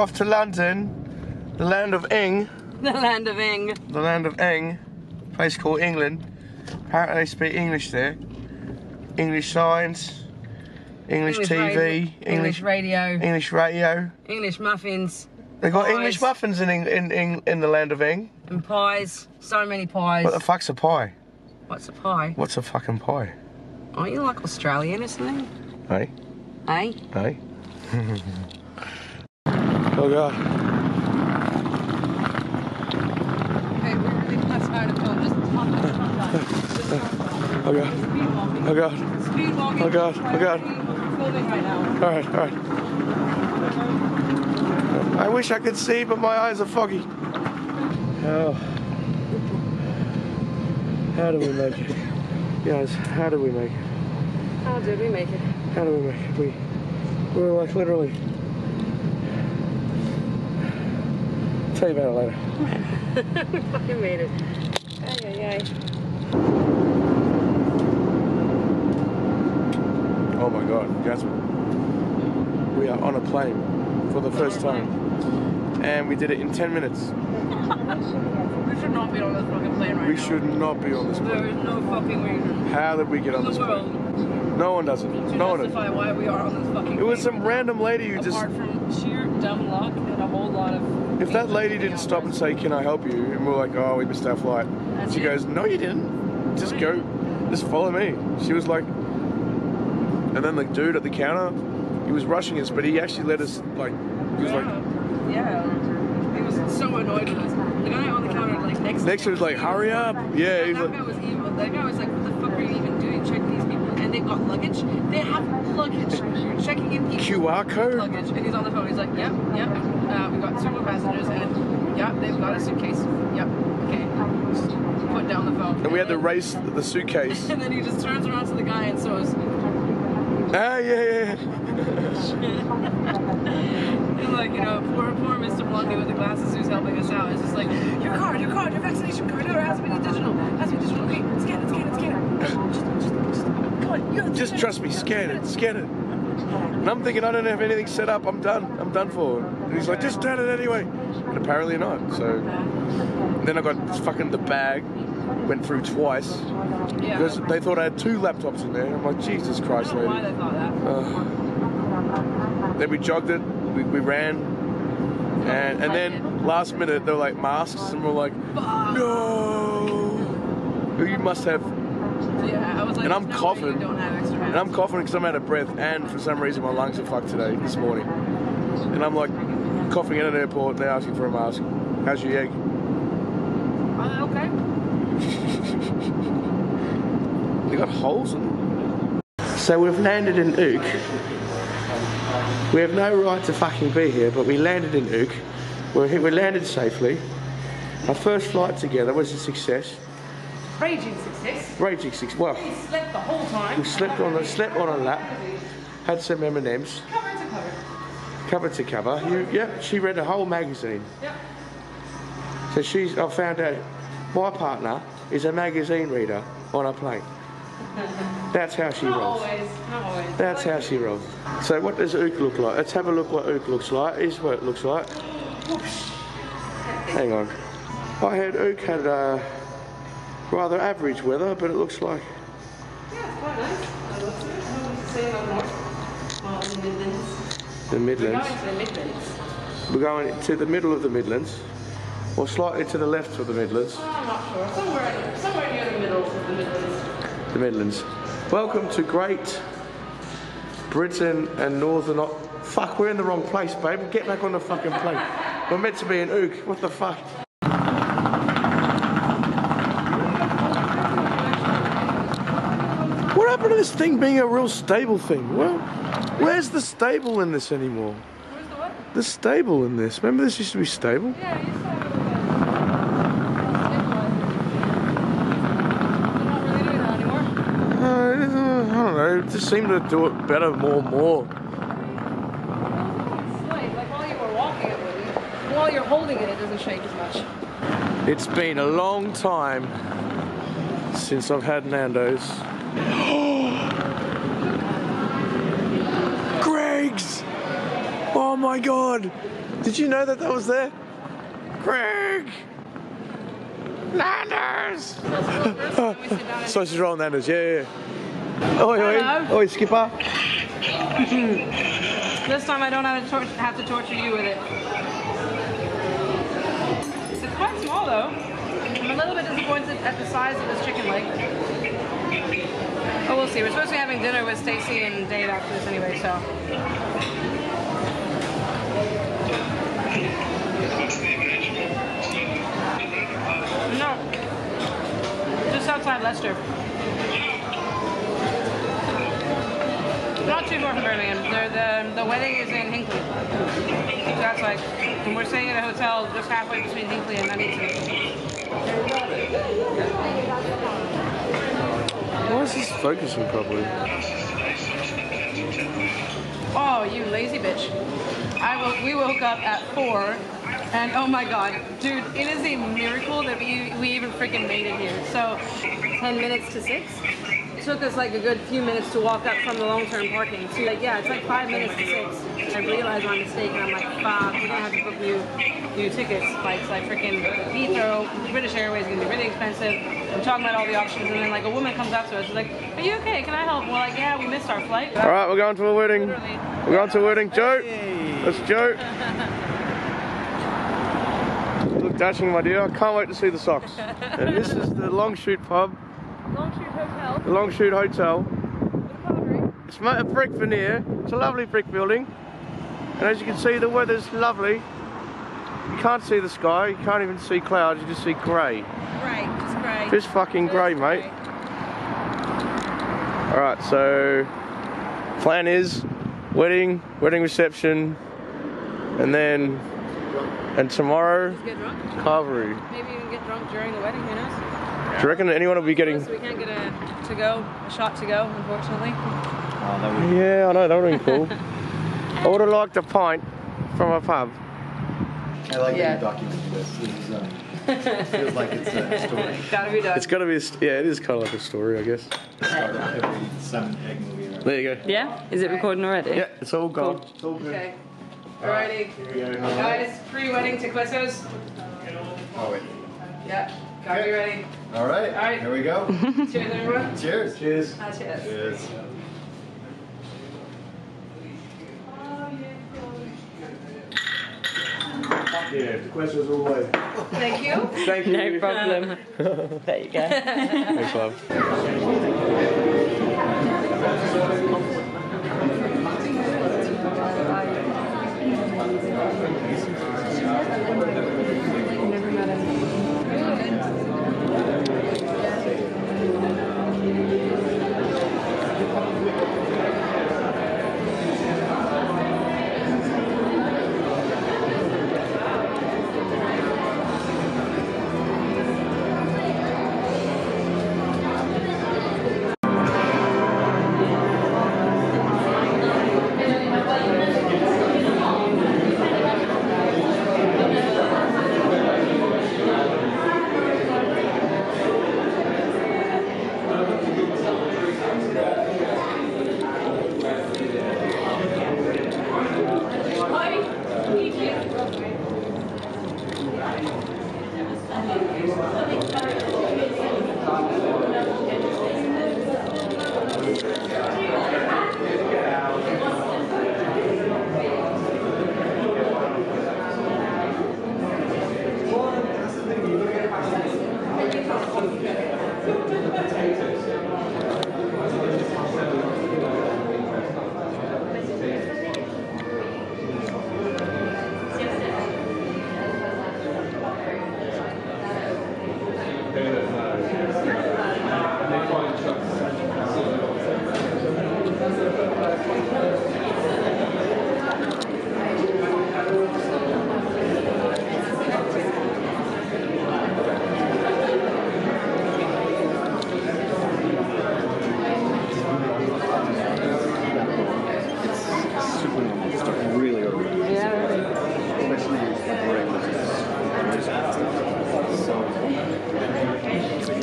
off to London, the land of Ing, The land of Ing. the land of Ing, place called England. Apparently they speak English there. English signs, English, TV, radio, English radio, English radio. English muffins, They got Pies. English muffins in, in, in, in the land of Ing. and pies. So many pies. What the fuck's a pie? What's a pie? What's a fucking pie? Oh, Aren't you like Australian or something? Hey? Hey. Hey? oh god. Okay, we're really not trying to film. Just talk, Oh god. Oh god. Speed walking. Oh, God. Oh, God. Filming right now. Alright, alright. I wish I could see, but my eyes are foggy. How, how do we make it? Guys, how do we make it? How did we make it? How do we make it? We, we're like literally. Tell you about it later. we fucking made it. Ay, ay, ay. Oh my god, Jasmine. We are on a plane for the first time. And we did it in 10 minutes. We should not be on this fucking plane right We now. should not be on this There plane. is no fucking reason How did we get on this the plane? No one does it. to No one does. why we are on this fucking It was some random lady who just. Apart from sheer dumb luck and a whole lot of. If that lady didn't stop and say, Can I help you? And we're like, Oh, we missed our flight. That's She it. goes, No, you didn't. Just go. Just follow me. She was like. And then the dude at the counter, he was rushing us, but he actually let us, like. He was like. yeah. He was so annoyed with us. The guy on the counter, like next. Next to us, like, Hurry up. Yeah, he's that like. guy was evil. That guy was like, "What the fuck are you even doing? Checking these people, and they've got luggage. They have luggage. Checking in people. QR code? Luggage, and he's on the phone. He's like, "Yep, yep. Uh, we got two more passengers, and yep, they've got a suitcase. Yep, okay." Just put down the phone. And we had to race the suitcase. And then he just turns around to the guy and says, ah, yeah, yeah. and like, you know, poor, poor Mr. Blondie with the glasses who's helping us out. It's just like, your card, your card, your vaccination card, no, it has to be digital. It has to be digital. Okay, scan it, scan it, scan it. Just, just, just, come on, you Just trust me, scan it, scan it. And I'm thinking I don't have anything set up. I'm done. I'm done for. And he's like, just turn it anyway. And apparently not. So then I got fucking the bag. Went through twice Yeah. because they thought I had two laptops in there. I'm like, Jesus Christ, why lady. they thought that. Uh, then we jogged it. We, we ran. And and then last minute they were like masks, and we're like, no. You must have Yeah, I was like, And I'm no coughing. Don't have extra And I'm coughing because I'm out of breath, and for some reason my lungs are fucked today, this morning. And I'm like coughing in an airport, and they're asking for a mask. How's your egg? Uh, okay. They got holes in them. So we've landed in Ook. We have no right to fucking be here, but we landed in Ook. We're here, we landed safely. Our first flight together was a success. Raging success. Raging six. Well, We slept the whole time. we slept on a slept on a lap, had some M and M's, Cover to cover. cover to cover. You, yeah, she read a whole magazine. Yep. So she's, I found out my partner is a magazine reader on a plane. That's how she Not rolls. always. Not always. That's how she rolls. So what does Ook look like? Let's have a look what Ook looks like. Here's what it looks like. Hang on. I heard Ook had uh, rather average weather, but it looks like Yeah, it's quite nice. I love it. I love say up north. Well, the Midlands. the We're going to the Midlands. We're going to the middle of the Midlands, or slightly to the left of the Midlands. Oh, I'm not sure. Somewhere, somewhere near the middle of the Midlands. The Midlands. Welcome to Great Britain and Northern. O- Fuck, we're in the wrong place, babe. Get back on the fucking plane. We're meant to be in Ook. What the fuck? Happened to this thing being a real stable thing? Well, where's the stable in this anymore? Where's the what? The stable in this. Remember this used to be stable? Yeah, it. They're not really doing that anymore. Uh, I don't know. It just seemed to do it better more and more. Like, like while you were walking it wouldn't. While you're holding it, it doesn't shake as much. It's been a long time since I've had Nando's. Greggs! Oh my god! Did you know that that was there? Greg! Landers! Sausage roll Landers, yeah, yeah. yeah. Oi, oi, Hello. oi, skipper. This time I don't have to, have to torture you with it. It's quite small though. I'm a little bit disappointed at the size of this chicken leg. But we'll see. We're supposed to be having dinner with Stacy and Dave after this anyway, so. Outside Leicester. Not too far from Birmingham. The, the, the wedding is in Hinckley. So that's like, and we're staying at a hotel just halfway between Hinckley and Nuneaton. Why is this focusing properly? Oh, you lazy bitch. I will, we woke up at four, and oh my god, dude, it is a miracle that we, we even freaking made it here. So, 10 minutes to 6. It took us like a good few minutes to walk up from the long-term parking. So like, yeah, it's like 5 minutes to 6. I realized my mistake, and I'm like, fuck, we're gonna have to book new, new tickets. Like, like freaking Heathrow, British Airways is gonna be really expensive. I'm talking about all the options, and then like a woman comes up to us, she's like, are you okay? Can I help? We're like, yeah, we missed our flight. All right, we're going to a wedding. Literally. We're going to a wedding. Joe, that's Joe. Dashing, my dear. I can't wait to see the socks. And this is the Long Shoot pub, Long Shoot Hotel. the Long Shoot Hotel. It's a brick veneer. It's a lovely brick building. And as you can see, the weather's lovely. You can't see the sky. You can't even see clouds. You just see grey. Right, just great. Just fucking grey, mate. All right, so plan is wedding, wedding reception, and then and tomorrow Just get drunk. Carvery. Maybe even get drunk during the wedding. Who knows? Do you reckon anyone will be getting? So we can't get a to go, a shot to go, unfortunately. Yeah, I know that would have been cool. I would have liked a pint from a pub. I like Yeah. that you documented this. It's, uh, feels like it's a story. Gotta be done. It's got to be. A, yeah, it is kind of like a story, I guess. Every seven egg movie. There you go. Yeah? Is it recording already? Yeah, it's all gone. It's all good. Okay. Alrighty. Guys, pre-wedding to Quissos. Oh wait. Yeah. Gotta ready. All right. All right. Here we go. Cheers, everyone. Cheers. Cheers. Ah, cheers. Cheers. Yeah, the questions all the way. Thank you. Thank you. No problem. there you go. Thanks, love.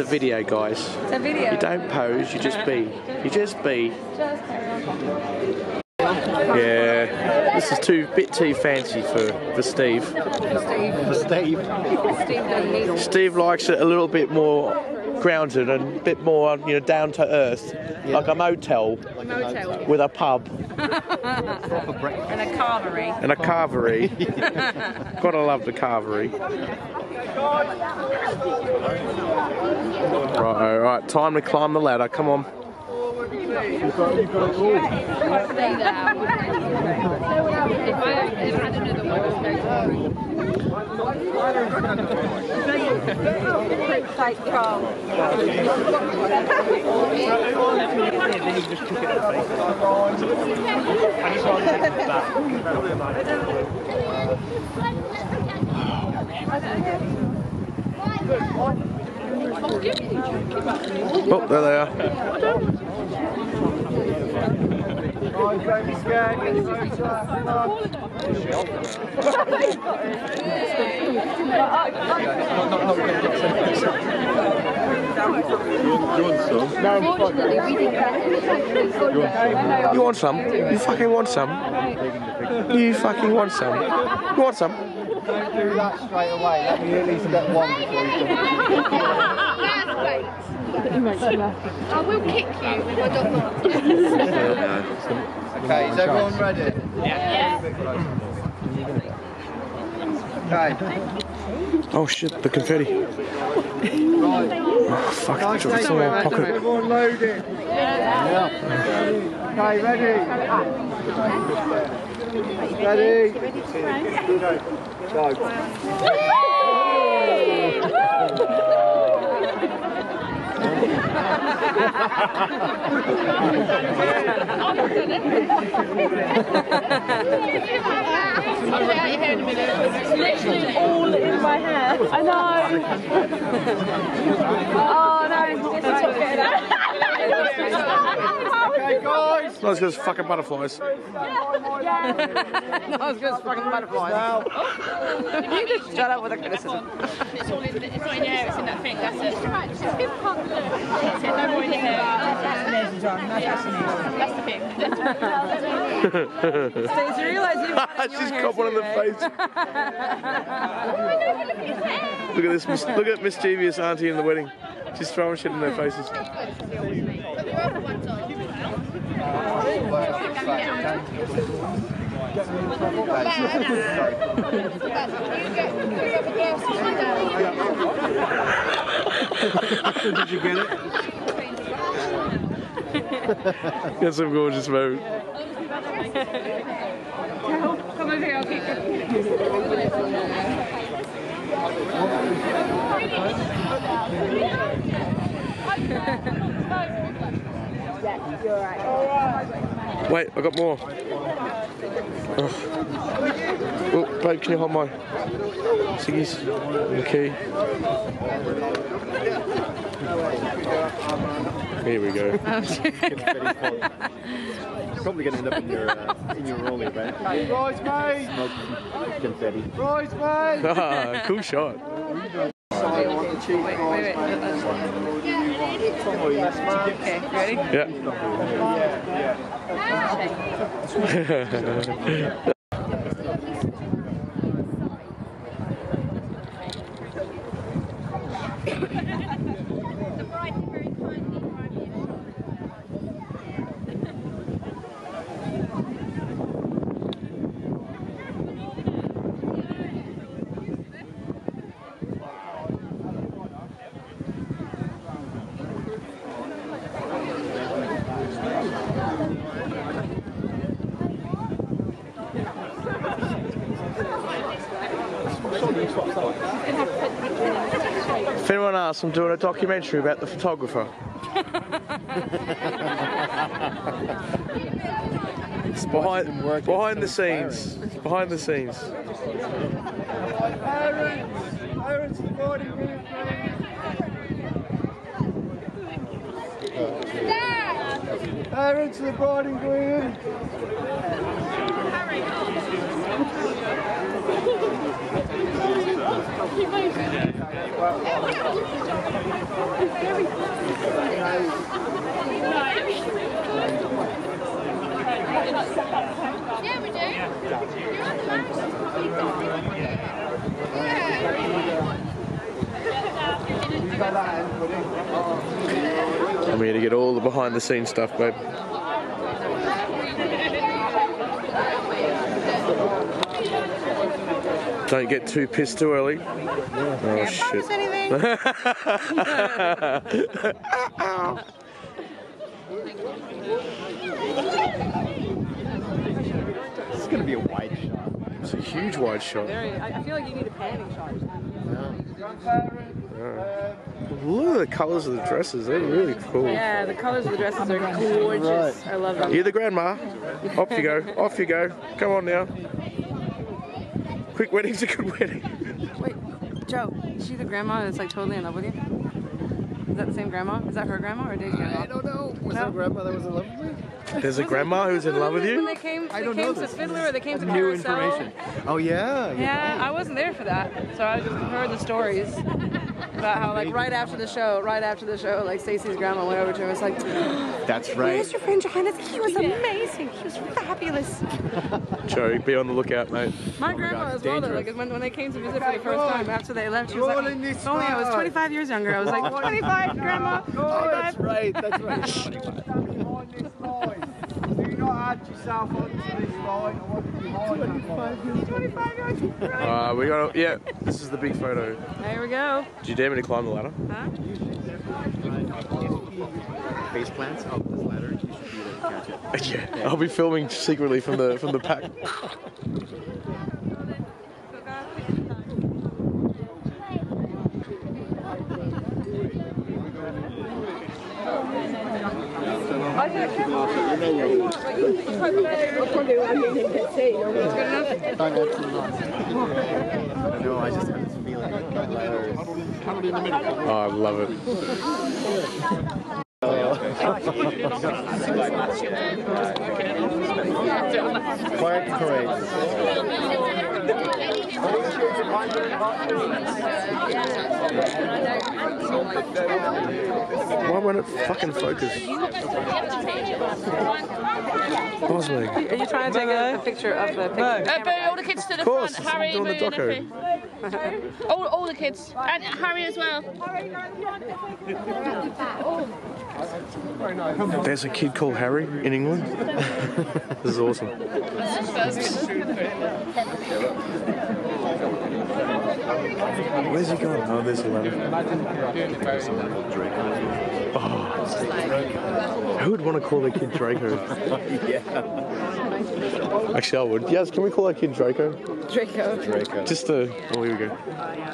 A video, guys. It's a video. You don't pose, you just be. You just be. Just carry on talking. Yeah. this is too bit too fancy for, for Steve. For Steve. Steve likes it a little bit more grounded and a bit more, you know, down to earth, like a motel Motel. with a pub Proper. And a carvery. and a carvery. Gotta love the carvery. Time to climb the ladder. Come on. Oh, there they are. You want some? You fucking want some? You fucking want some? You want some? Don't do that straight away. Let me at least get one before you do I will kick you with my dog. Okay, is everyone ready? Yeah. Okay. Oh shit, the confetti. Right. Oh, fuck, Nice it's in my pocket. Everyone loaded. Yeah. Okay, ready? Ready? Go. Literally all in my hair. I know. oh no. It's Okay, guys. Let's go fucking butterflies. No, I was just fucking butterflies. Now, you just shut up with a criticism. It's all in, it's not in your hair, it's in that thing, that's it. It's in, no more in your hair. That's the thing. So you realise you've got it in your She's hair got one in too, the face. Look at this, mis- look at mischievous auntie in the wedding. She's throwing shit in their faces. Did you get it? That's some gorgeous moment. Come over here, I'll keep you. Wait, I got more. Oh. oh, babe, can you hold my ciggies? Okay. Here we go. Probably going to end up in your uh, in your rolling, right? Bridesmaids! Smoke confetti. Bridesmaids! Ah, cool shot. Sign on the cheek, Wait, wait, bridesmaids. wait. Okay, ready? Yeah. anyone asks, I'm doing a documentary about the photographer. it's behind, behind the scenes. Behind the scenes. Parents! Parents of the bride and groom. Parents of the bride and groom. Yeah, we do. I'm here to get all the behind the scenes stuff, babe. Don't get too pissed too early. Oh shit. This is going to be a wide shot. It's a huge wide shot. Very, I I feel like you need a panning shot. Look at the colours of the dresses. They're really cool. Yeah, the colors of the dresses are gorgeous. I love them. You're the grandma. Off you go. Off you go. Come on now. Quick wedding's a good wedding. Wait, Joe, is she the grandma that's like totally in love with you? Is that the same grandma? Is that her grandma or Dave's grandma? I don't know. Was No. that grandma that was in love with me? There's a grandma who's in love with When you. they came, I don't came know to this. Fiddler or they came to New Carousel. information. Oh yeah. Yeah, I wasn't there for that, so I just heard the stories about how, like, right after the show, right after the show, like Stacey's grandma went over to him and was like, That's right. "Where's your friend Johannes? He was amazing. He was fabulous." Joe, be on the lookout, mate. Oh my grandma God, as well, though, like, when, when they came to visit for the first time after they left, she was like, Rolling this "If only I was 25 years younger." I was like, "25, grandma, Oh, 25." that's right. That's right. behind this line. Do not add yourself onto this line. I want you behind that line. Uh, we got. Yeah, this is the big photo. There we go. Do you dare me to climb the ladder? Huh? Face plants up this ladder. You should be able to catch it. Yeah, I'll be filming secretly from the from the pack. I. Oh, I love it. Quiet and courageous. Why won't it fucking focus? Oswig. Are you trying to take a, a picture of the picture? Uh, boo, all the kids to the course, front. Harry, doing the and doco. All, all the kids. And Harry as well. There's a kid called Harry in England. this is awesome. Where's he going? Oh, there's the ladder. Oh. Who would want to call their kid Draco? Actually, I would. Yes, can we call our kid Draco? Draco. Draco. Just to. Oh, here we go.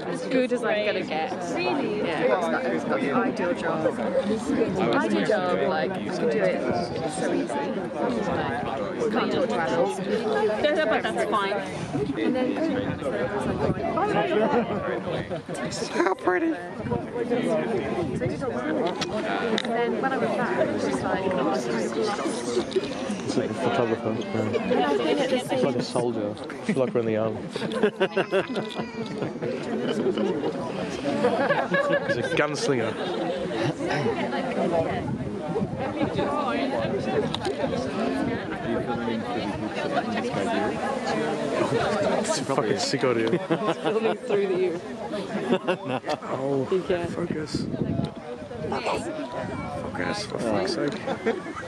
As Good as I'm gonna get. Really? Yeah. It's got, it's got the ideal job. Ideal job, like you can do it so easy. Can't talk to adults. But that's fine. And then How pretty. And then when I went back, it was just like, oh, it's It's like a photographer. It's like a soldier. Feel like we're in the army. He's a gunslinger. It's fucking sick audio. filming through the ear. Oh, You can. focus. Focus, for fuck's sake.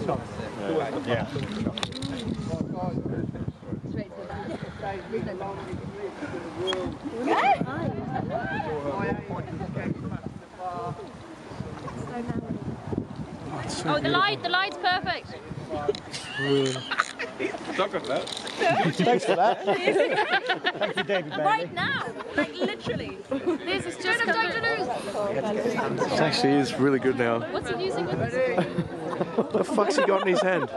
right. Yeah. Oh, the light. The light's perfect. Thanks for that. Right now. Like literally. This is just Dr. News. It actually is really good now. What's he using with this? What the fuck's he got in his hand?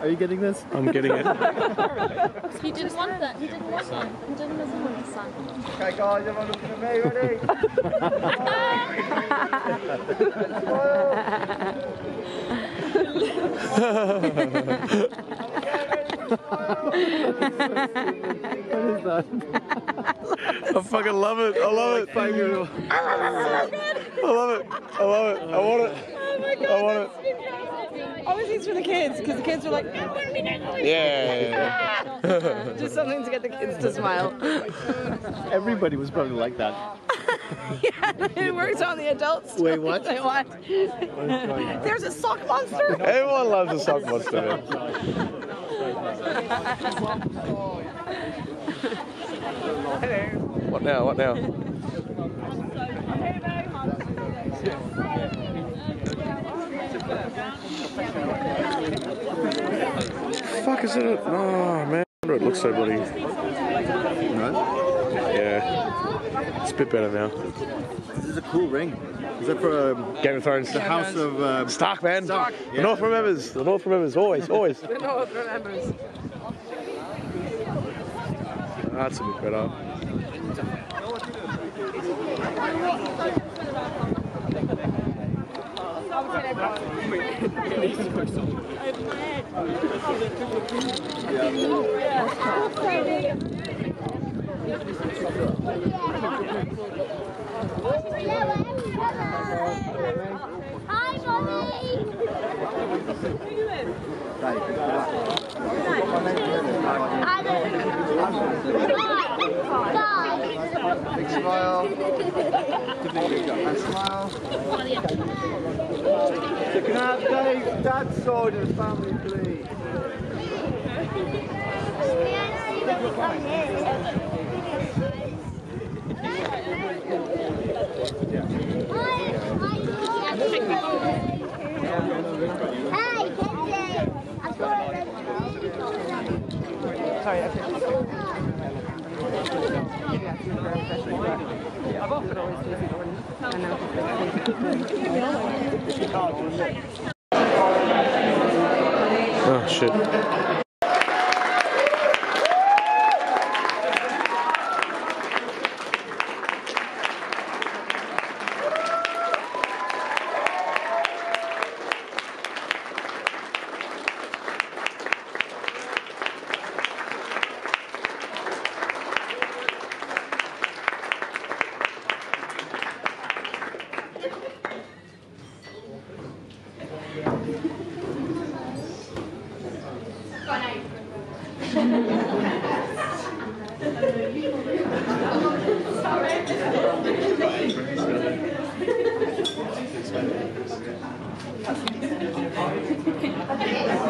Are you getting this? I'm getting it. He didn't want that. He didn't want one. He didn't want the sun. Okay, guys, everyone looking at me, ready? I fucking love it. I love it. Five year old. I love it. I love it. I want it. Oh my god. I want it. Obviously, it's for the kids because the kids are like, Yeah. just something to get the kids to smile. Everybody was probably like that. yeah, it works on the adults. Wait, what? Say what? There's a sock monster. Everyone loves a sock monster. Man. What now? What now? Fuck is it? Oh man, it looks so bloody. No. Yeah, it's a bit better now. This is a cool ring. Is that for um, Game of Thrones. the House of um, Stark, man. Stark, The yeah. North remembers. The North remembers. Always, always. The North remembers. That's a bit better. Hi, Mommy. Big smile. And smile. So can I have Dave's dad's side of the family, please? Hey, Kenzie. I saw it. Sorry, I think. I've often always Oh shit. Leanne. Leanne.